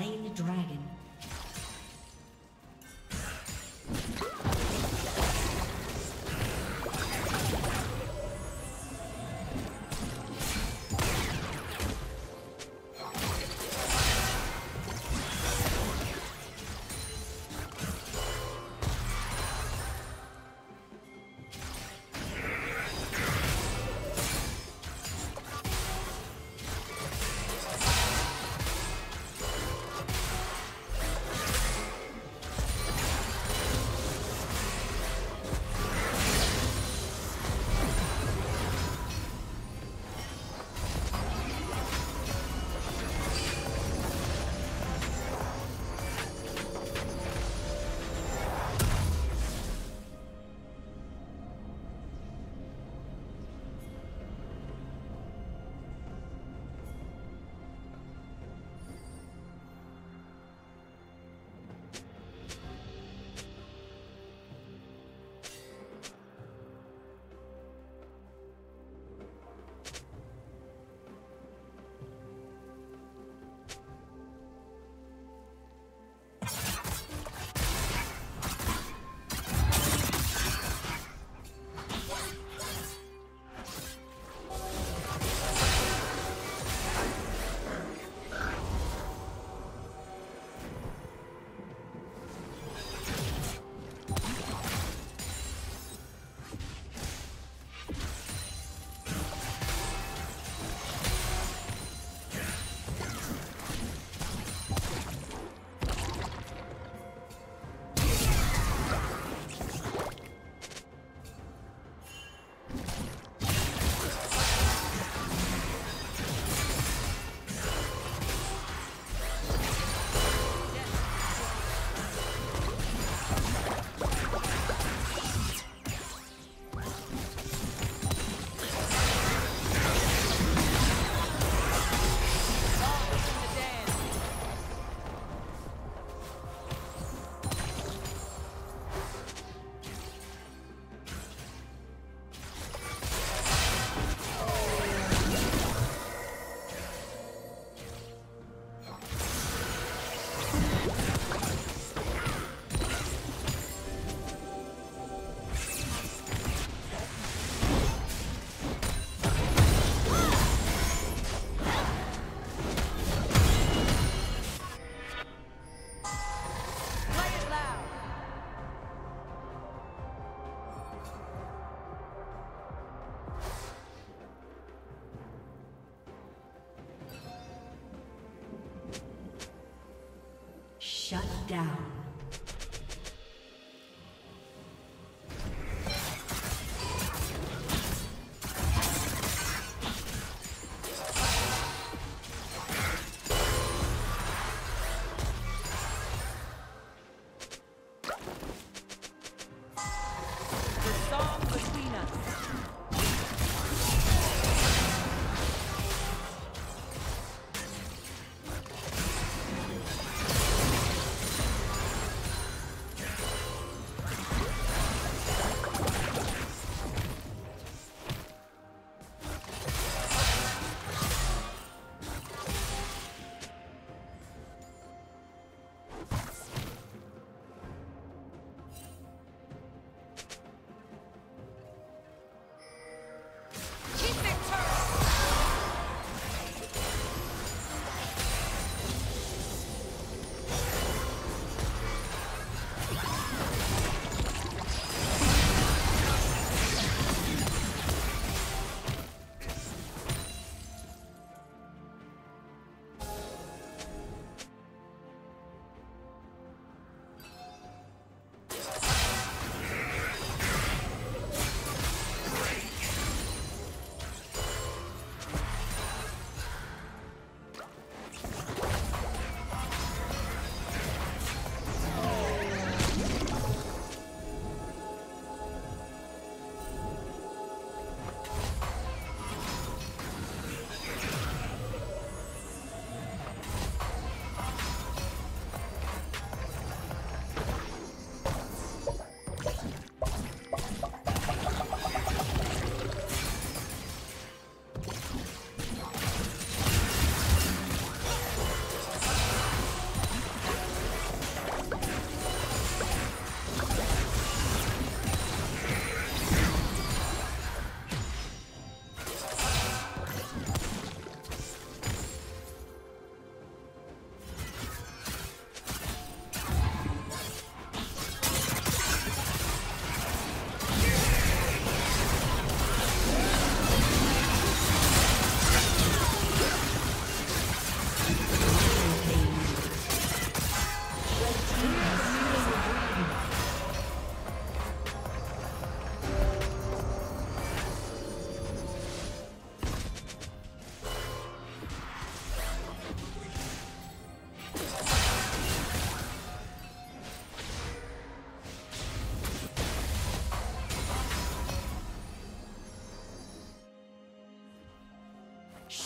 slain the dragon.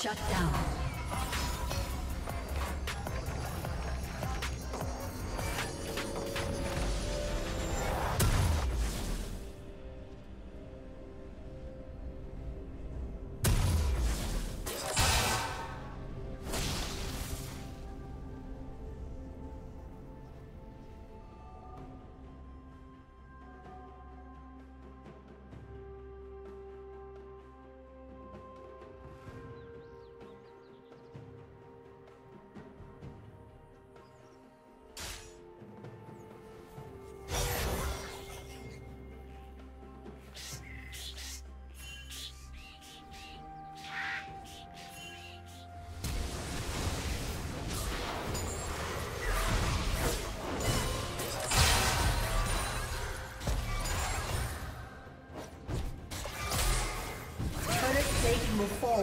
Shut down.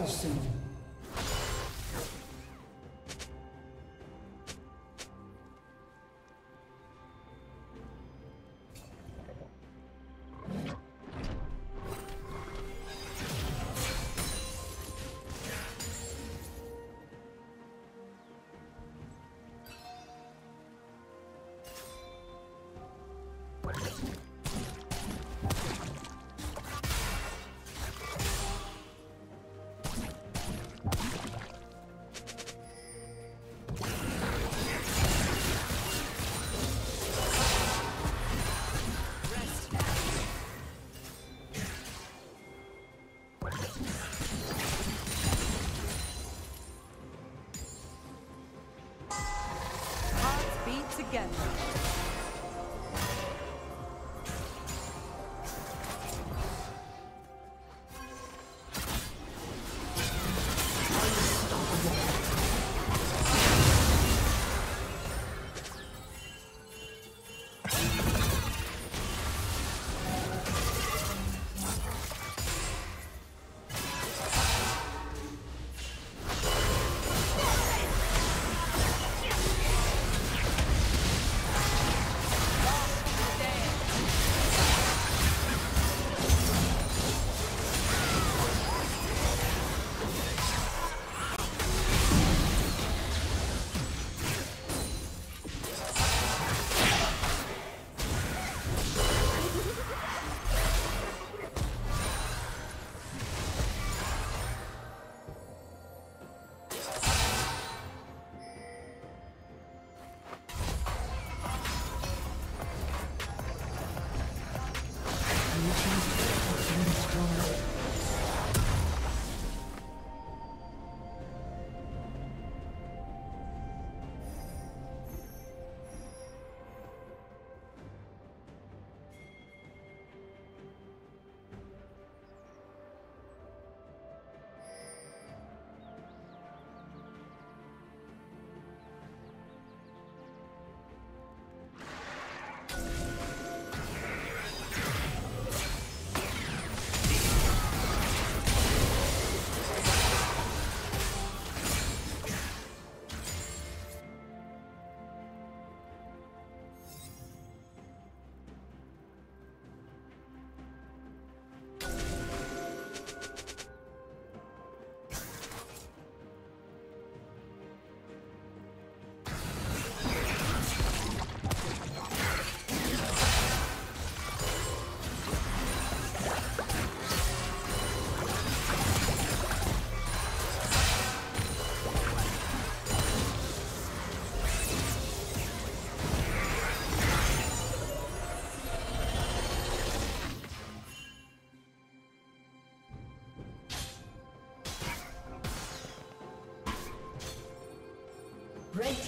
Will